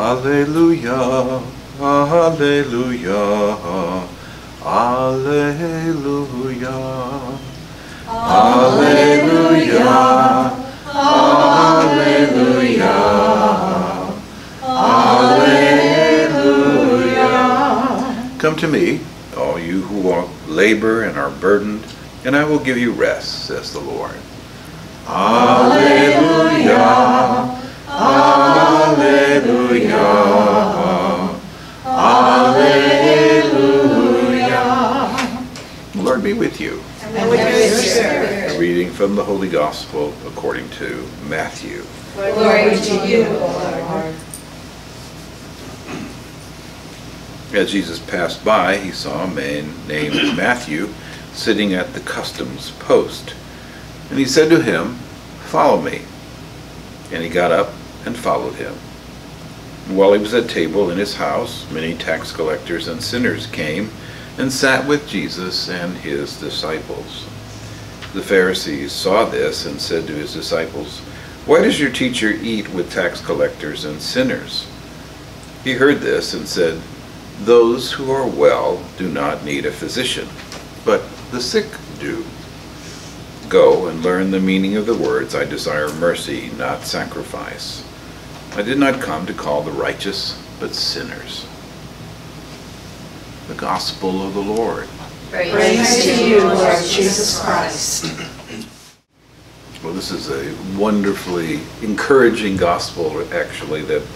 Alleluia, Alleluia, Alleluia, Alleluia, Alleluia, Alleluia. Come to me, all you who are labor and are burdened, and I will give you rest, says the Lord. Alleluia. Lord be with you. And with your spirit. A reading from the Holy Gospel according to Matthew. Glory to you, O Lord. As Jesus passed by, he saw a man named Matthew sitting at the customs post. And he said to him, Follow me. And he got up and followed him. And while he was at table in his house, many tax collectors and sinners came and sat with Jesus and his disciples. The Pharisees saw this and said to his disciples, Why does your teacher eat with tax collectors and sinners? He heard this and said, Those who are well do not need a physician, but the sick do. Go and learn the meaning of the words, I desire mercy, not sacrifice. I did not come to call the righteous, but sinners. The Gospel of the Lord. Praise to you, Lord Jesus Christ. Well, this is a wonderfully encouraging gospel, actually, that,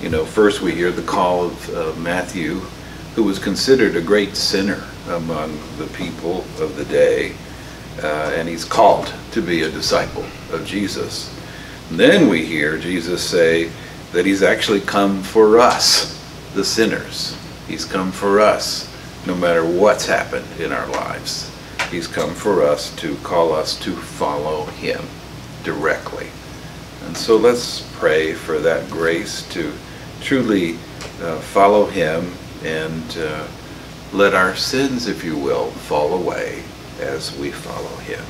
you know, first we hear the call of uh, Matthew, who was considered a great sinner among the people of the day, uh, and he's called to be a disciple of Jesus. And then we hear Jesus say that he's actually come for us, the sinners. He's come for us, no matter what's happened in our lives. He's come for us to call us to follow him directly. And so let's pray for that grace to truly uh, follow him and uh, let our sins, if you will, fall away as we follow him.